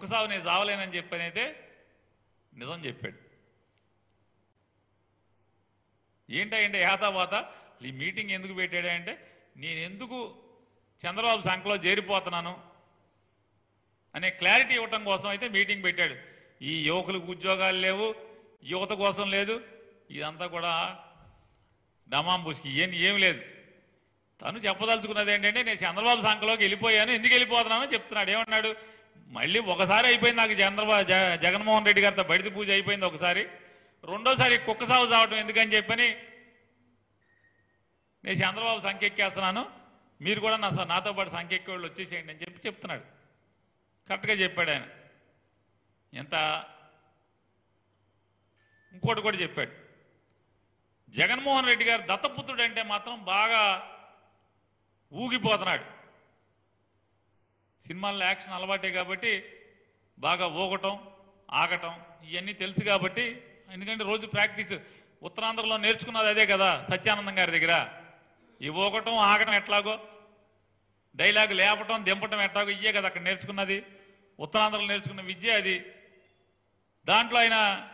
కుక్క నేను చావలేనని చెప్పనైతే నిజం చెప్పాడు. ఏంటంటే ఏతావాత ఈ మీటింగ్ ఎందుకు పెట్టాడు అంటే నేను ఎందుకు చంద్రబాబు సంఖలో చేరిపోతున్నాను అనే క్లారిటీ ఇవ్వటం కోసం అయితే మీటింగ్ పెట్టాడు. ఈ యువకులకు ఉద్యోగాలు లేవు యువత కోసం లేదు ఇదంతా కూడా డమాంబుస్కి ఏం ఏం లేదు. తను చెప్పదలుచుకున్నది ఏంటంటే నేను చంద్రబాబు సంఖలోకి వెళ్ళిపోయాను ఎందుకు వెళ్ళిపోతున్నానో చెప్తున్నాడు. ఏమన్నాడు? మళ్ళీ ఒకసారి అయిపోయింది నాకు చంద్రబాబు జగన్మోహన్ రెడ్డి గారితో బడిది పూజ అయిపోయింది ఒకసారి. రెండోసారి కుక్క సాగు చావటం ఎందుకని చెప్పని నేను చంద్రబాబు సంఖ్య ఎక్కేస్తున్నాను మీరు కూడా నా నాతో పాటు సంఖ్యెక్కి వాళ్ళు వచ్చేసేయండి అని చెప్పి చెప్తున్నాడు. కరెక్ట్గా చెప్పాడు ఆయన. ఎంత? ఇంకోటి కూడా చెప్పాడు. జగన్మోహన్ రెడ్డి గారు దత్తపుత్రుడు అంటే మాత్రం బాగా ఊగిపోతున్నాడు. సినిమాల్లో యాక్షన్ అలవాటే కాబట్టి బాగా ఊగటం ఆగటం ఇవన్నీ తెలుసు కాబట్టి ఎందుకంటే రోజు ప్రాక్టీస్ ఉత్తరాంధ్రలో నేర్చుకున్నది అదే కదా సత్యానందం గారి దగ్గర. ఈ ఊగటం ఆగటం ఎట్లాగో? డైలాగ్ లేపటం దింపటం ఎట్లాగో? ఇయ్యే కదా అక్కడ నేర్చుకున్నది. ఉత్తరాంధ్రలో నేర్చుకున్న విద్య అది. దాంట్లో ఆయన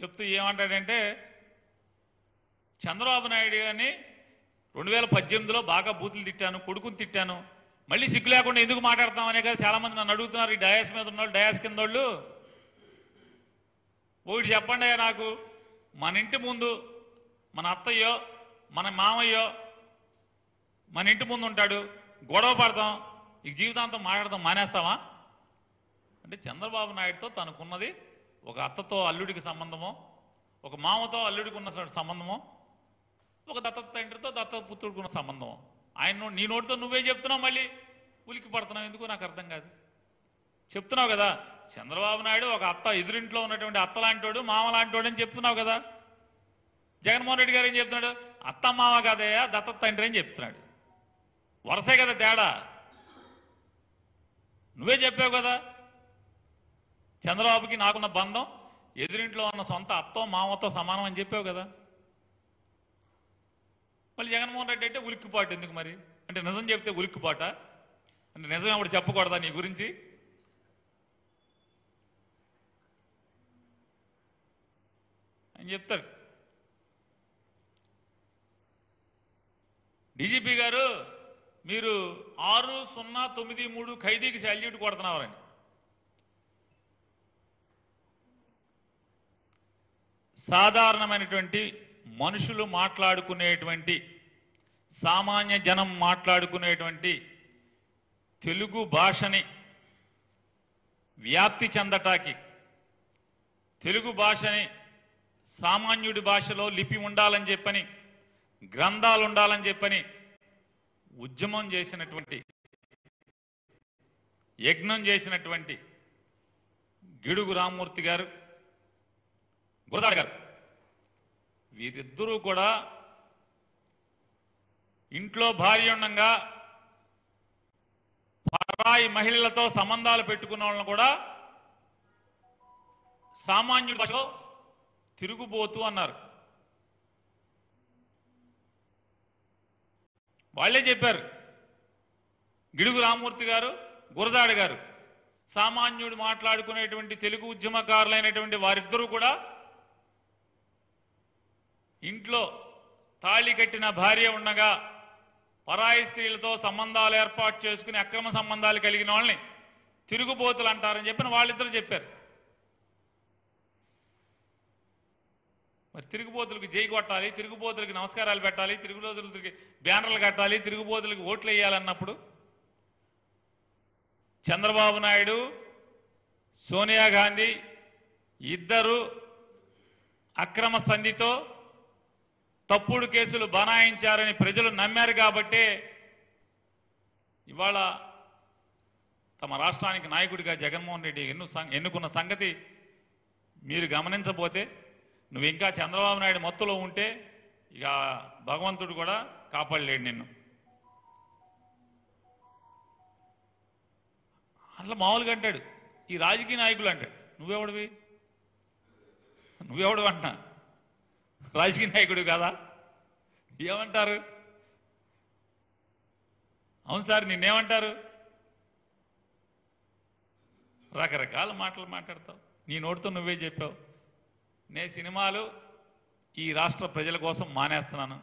చెప్తూ ఏమంటాడంటే చంద్రబాబు నాయుడు గారిని రెండు వేల పద్దెనిమిదిలో బాగా బూతులు తిట్టాను కొడుకుని తిట్టాను. మళ్ళీ సిగ్గు లేకుండా ఎందుకు మాట్లాడతాం అనే కదా చాలా మంది నన్ను అడుగుతున్నారు. ఈ డయాస్ మీద ఉన్నాడు డయాస్ కింద వాళ్ళు ఒకటి చెప్పండి అయ్యా నాకు. మన ఇంటి ముందు మన అత్తయ్యో మన మామయ్యో మన ఇంటి ముందు ఉంటాడు. గొడవ పడతాం. ఇక జీవితాంతం మాట్లాడతాం. మానేస్తామా అంటే చంద్రబాబు నాయుడుతో తనకున్నది ఒక అత్తతో అల్లుడికి సంబంధమో ఒక మామతో అల్లుడికి ఉన్న సంబంధమో ఒక దత్త తండ్రితో దత్త పుత్రుడికి ఉన్న సంబంధం ఆయన నీ నోటితో నువ్వే చెప్తున్నావు మళ్ళీ. ఉలికి పడుతున్నావు. ఎందుకు నాకు అర్థం కాదు. చెప్తున్నావు కదా చంద్రబాబు నాయుడు ఒక అత్త ఎదురింట్లో ఉన్నటువంటి అత్త లాంటోడు మామ లాంటోడు అని చెప్తున్నావు కదా. జగన్మోహన్ రెడ్డి గారు ఏం చెప్తున్నాడు? అత్త మామ కాదయ్యా దత్త తండ్రి అని చెప్తున్నాడు. వరసే కదా తేడా. నువ్వే చెప్పావు కదా చంద్రబాబుకి నాకున్న బంధం ఎదురింట్లో ఉన్న సొంత అత్తో మామతో సమానం అని చెప్పావు కదా. మళ్ళీ జగన్మోహన్ రెడ్డి అంటే ఉలిక్కిపాటు ఎందుకు మరి? అంటే నిజం చెప్తే ఉలిక్కిపాట? అంటే నిజం ఎవడు చెప్పకూడదా నీ గురించి? అని చెప్తాడు. డీజీపీ గారు మీరు ఆరు సున్నా తొమ్మిది మూడు ఖైదీకి శాల్యూట్ కొడుతున్నారని. సాధారణమైనటువంటి మనుషులు మాట్లాడుకునేటువంటి సామాన్య జనం మాట్లాడుకునేటువంటి తెలుగు భాషని వ్యాప్తి చెందటానికి తెలుగు భాషని సామాన్యుడి భాషలో లిపి ఉండాలని చెప్పని గ్రంథాలు ఉండాలని చెప్పని ఉద్యమం చేసినటువంటి యజ్ఞం చేసినటువంటి గిడుగు రామ్మూర్తి గారు గురదాడ గారు. వీరిద్దరూ కూడా ఇంట్లో భార్య ఉండగా పరాయి మహిళలతో సంబంధాలు పెట్టుకున్న వాళ్ళని కూడా సామాన్యుడి భాషలో తిరుగుబోతు అన్నారు. వాళ్ళే చెప్పారు. గిడుగు రామూర్తి గారు గురజాడ గారు సామాన్యుడు మాట్లాడుకునేటువంటి తెలుగు ఉద్యమకారులైనటువంటి వారిద్దరూ కూడా ఇంట్లో తాళి కట్టిన భార్య ఉండగా పరాయి స్త్రీలతో సంబంధాలు ఏర్పాటు చేసుకుని అక్రమ సంబంధాలు కలిగిన వాళ్ళని తిరుగుబోతులు అంటారని చెప్పిన వాళ్ళిద్దరూ చెప్పారు. మరి తిరుగుబోతులకు జై కొట్టాలి తిరుగుబోతులకి నమస్కారాలు పెట్టాలి తిరుగుబోతులకి బ్యానర్లు కట్టాలి తిరుగుబోతులకి ఓట్లు వేయాలన్నప్పుడు చంద్రబాబు నాయుడు సోనియా గాంధీ ఇద్దరు అక్రమ సంధితో తప్పుడు కేసులు బనాయించారని ప్రజలు నమ్మారు కాబట్టే ఇవాళ తమ రాష్ట్రానికి నాయకుడిగా జగన్మోహన్ రెడ్డి ఎన్ను సం- ఎన్నుకున్న సంగతి మీరు గమనించబోతే నువ్వు ఇంకా చంద్రబాబు నాయుడు మత్తులో ఉంటే ఇక భగవంతుడు కూడా కాపాడలేడు నిన్ను. అట్లా మామూలుగా అంటాడు. ఈ రాజకీయ నాయకులు అంటాడు. నువ్వెవడివి? నువ్వెవడు అంటున్నా? రాజకీయ నాయకుడు కదా? ఏమంటారు? అవును సార్ నిన్నేమంటారు? రకరకాల మాటలు మాట్లాడతావు. నీ నోటితో నువ్వే చెప్పావు. నేను సినిమాలు ఈ రాష్ట్ర ప్రజల కోసం మానేస్తున్నాను.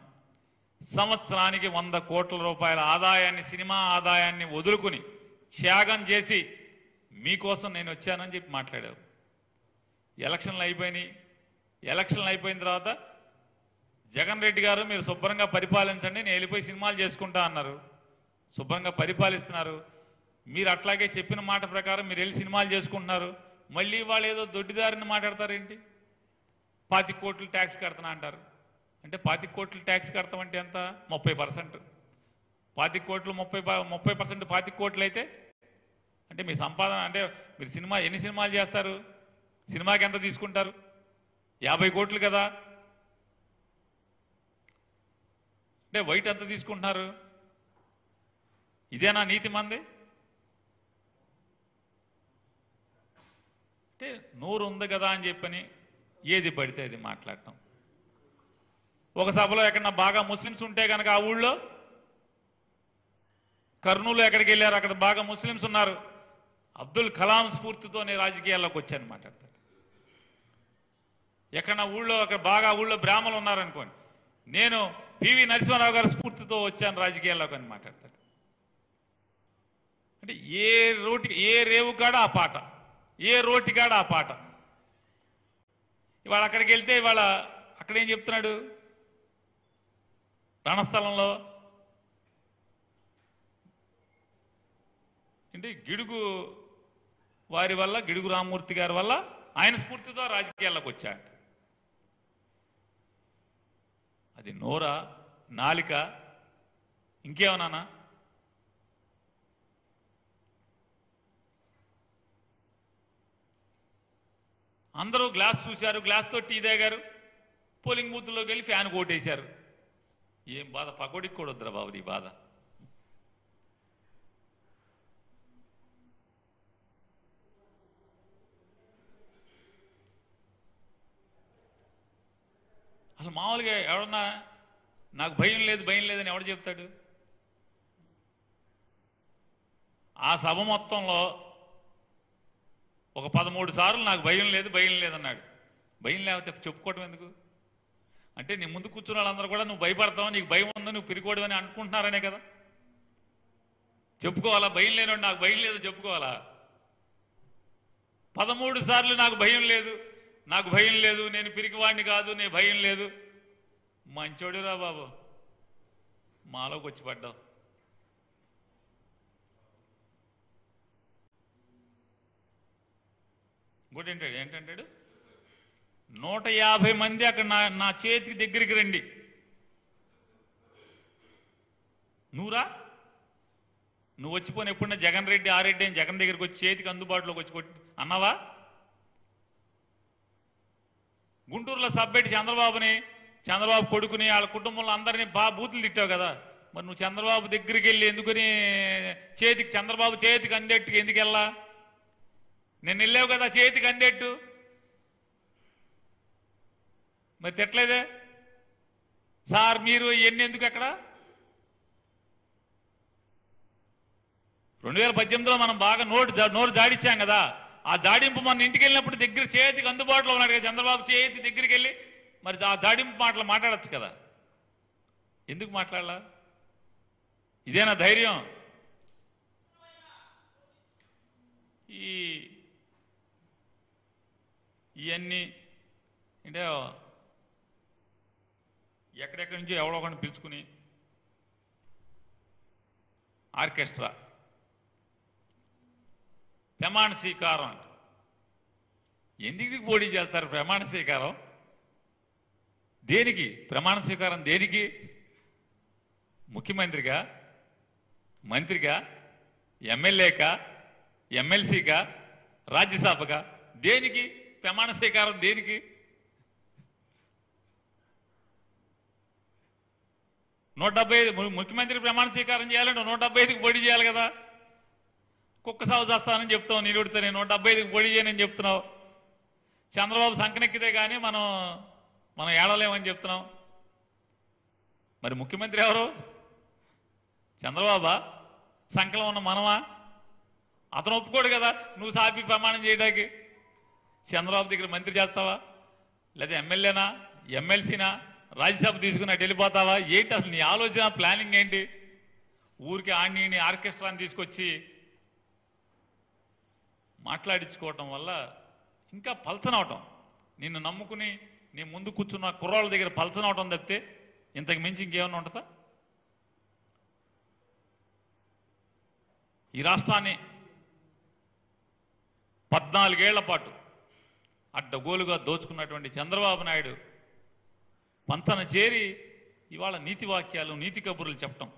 సంవత్సరానికి వంద కోట్ల రూపాయల ఆదాయాన్ని సినిమా ఆదాయాన్ని వదులుకుని త్యాగం చేసి మీకోసం నేను వచ్చానని చెప్పి మాట్లాడావు. ఎలక్షన్లు అయిపోయినాయి. ఎలక్షన్లు అయిపోయిన తర్వాత జగన్ రెడ్డి గారు మీరు శుభ్రంగా పరిపాలించండి నేను వెళ్ళిపోయి సినిమాలు చేసుకుంటా అన్నారు. శుభ్రంగా పరిపాలిస్తున్నారు. మీరు అట్లాగే చెప్పిన మాట ప్రకారం మీరు వెళ్ళి సినిమాలు చేసుకుంటున్నారు. మళ్ళీ వాళ్ళు ఏదో దొడ్డిదారిని మాట్లాడతారేంటి? పాతి కోట్లు ట్యాక్స్ కడతానా అంటారు. అంటే పాతి కోట్లు ట్యాక్స్ కడతామంటే ఎంత? ముప్పై పర్సెంట్. పాతి కోట్లు ముప్పై ముప్పై పర్సెంట్ పాతి కోట్లు అయితే అంటే మీ సంపాదన అంటే మీరు సినిమా ఎన్ని సినిమాలు చేస్తారు? సినిమాకి ఎంత తీసుకుంటారు? యాభై కోట్లు కదా. అంటే వైట్ ఎంత తీసుకుంటున్నారు? ఇదేనా నీతి మంది? అంటే నోరు ఉంది కదా అని చెప్పని ఏది పడితే అది మాట్లాడటం. ఒక సభలో ఎక్కడన్నా బాగా ముస్లిమ్స్ ఉంటే కనుక ఆ ఊళ్ళో కర్నూలు ఎక్కడికి వెళ్ళారు అక్కడ బాగా ముస్లిమ్స్ ఉన్నారు. అబ్దుల్ కలాం స్ఫూర్తితో నేను రాజకీయాల్లోకి వచ్చాను మాట్లాడతాడు ఎక్కడ ఊళ్ళో అక్కడ బాగా ఊళ్ళో బ్రాహ్మలు ఉన్నారనుకోండి నేను పివి నరసింహారావు గారి స్ఫూర్తితో వచ్చాను రాజకీయాల్లోకి అని మాట్లాడతాడు. అంటే ఏ రోటి ఏ రేవు కాడ ఆ పాట? ఏ రోటి కాడ ఆ పాట? ఇవాళ అక్కడికి వెళ్తే ఇవాళ అక్కడేం చెప్తున్నాడు? రణస్థలంలో అంటే గిడుగు వారి వల్ల గిడుగు రామ్మూర్తి గారి వల్ల ఆయన స్ఫూర్తితో రాజకీయాల్లోకి వచ్చాడు. అది నోరా నాలిక ఇంకేమన్నానా అందరూ గ్లాస్ చూశారు గ్లాస్తో టీ తాగారు పోలింగ్ బూత్లోకి వెళ్ళి ఫ్యాన్ కోటేశారు ఏం బాధ? పకోడికి కూడా వద్దురా బాబు నీ బాధ. అసలు మామూలుగా ఎవడన్నా నాకు భయం లేదు భయం లేదని ఎవడు చెప్తాడు? ఆ సభ మొత్తంలో ఒక పదమూడు సార్లు నాకు భయం లేదు భయం లేదన్నాడు భయం లేకపోతే చెప్పుకోవటం ఎందుకు? అంటే నీ ముందు కూర్చున్న వాళ్ళందరూ కూడా నువ్వు భయపడతావు? నీకు భయం ఉందో? నువ్వు పిరికోవడం అని అనుకుంటున్నారనే కదా. చెప్పుకోవాలా? భయం లేనివాడు నాకు భయం లేదు చెప్పుకోవాలా? పదమూడు సార్లు నాకు భయం లేదు. నాకు భయం లేదు నేను పిరికివాడిని కాదు నేను భయం లేదు. మంచోడురా బాబు. మాలోకి వచ్చి పడ్డావు. ఇంకోటి ఏంటాడు ఏంటంటాడు నూట యాభై మంది అక్కడ నా నా చేతికి దగ్గరికి రండి. నువ్వురా నువ్వు వచ్చిపోయిన ఎప్పుడన్నా జగన్ రెడ్డి ఆ రెడ్డి అని జగన్ దగ్గరికి వచ్చి చేతికి అందుబాటులోకి వచ్చి కొట్టి అన్నావా? గుంటూరులో సబ్బెట్టి చంద్రబాబుని చంద్రబాబు కొడుకుని వాళ్ళ కుటుంబంలో అందరినీ బా బూతులు తిట్టావు కదా. మరి నువ్వు చంద్రబాబు దగ్గరికి వెళ్ళి ఎందుకుని చేతికి చంద్రబాబు చేతికి అందేట్టుకి ఎందుకు వెళ్ళా? నేను వెళ్ళావు కదా చేతికి అందేట్టు. మరి తిట్టలేదే? సార్ మీరు ఇవన్నీ ఎందుకు అక్కడ? రెండు వేల పద్దెనిమిదిలో మనం బాగా నోటు జా- నోరు జాడిచ్చాం కదా. ఆ జాడింపు మన ఇంటికి వెళ్ళినప్పుడు దగ్గర చేతికి అందుబాటులో ఉన్నాడు కదా చంద్రబాబు చేతి దగ్గరికి వెళ్ళి మరి ఆ జాడింపు మాటలు మాట్లాడచ్చు కదా. ఎందుకు మాట్లాడాల? ఇదేనా ధైర్యం? ఈ ఇవన్నీ అంటే ఎక్కడెక్కడి నుంచో ఎవడో ఒకరిని పిలుచుకుని ఆర్కెస్ట్రా ప్రమాణ స్వీకారం అంట. ఎందుకు పోటీ చేస్తారు ప్రమాణ స్వీకారం? దేనికి? ప్రమాణ స్వీకారం దేనికి? ముఖ్యమంత్రిగా? మంత్రిగా? ఎమ్మెల్యేకా? ఎమ్మెల్సీగా రాజ్యసభగా? దేనికి? ప్రమాణ స్వీకారం దేనికి? నూట డెబ్బై ఐదు ముఖ్యమంత్రి ప్రమాణ స్వీకారం చేయాలంటే నూట డెబ్బై ఐదుకి పోటీ చేయాలి కదా. కుక్క సాగు చేస్తానని చెప్తావు నిలుడితే నేను నూట డెబ్బై ఐదుకి పొడి చేయనని చెప్తున్నావు. చంద్రబాబు సంకనెక్కితే కానీ మనం మనం ఏడలేమని చెప్తున్నాం. మరి ముఖ్యమంత్రి ఎవరు? చంద్రబాబా? సంకలం ఉన్న మనమా? అతను ఒప్పుకోడు కదా నువ్వు సాపి ప్రమాణం చేయడానికి. చంద్రబాబు దగ్గర మంత్రి చేస్తావా? లేదా ఎమ్మెల్యేనా? ఎమ్మెల్సీనా? రాజ్యసభ తీసుకుని అటు వెళ్ళిపోతావా? ఏంటి అసలు నీ ఆలోచన ప్లానింగ్ ఏంటి? ఊరికి ఆడిని ఆర్కెస్ట్రాని తీసుకొచ్చి మాట్లాడించుకోవటం వల్ల ఇంకా పలచనవటం. నిన్ను నమ్ముకుని నీ ముందు కూర్చున్న కుర్రాళ్ళ దగ్గర పలచనవటం తప్పితే ఇంతకు మించి ఇంకేమన్నా ఉంటుందా? ఈ రాష్ట్రాన్ని పద్నాలుగేళ్ళ పాటు అడ్డగోలుగా దోచుకున్నటువంటి చంద్రబాబు నాయుడు పంచన చేరి ఇవాళ నీతి వాక్యాలు నీతి కబుర్లు చెప్పటం.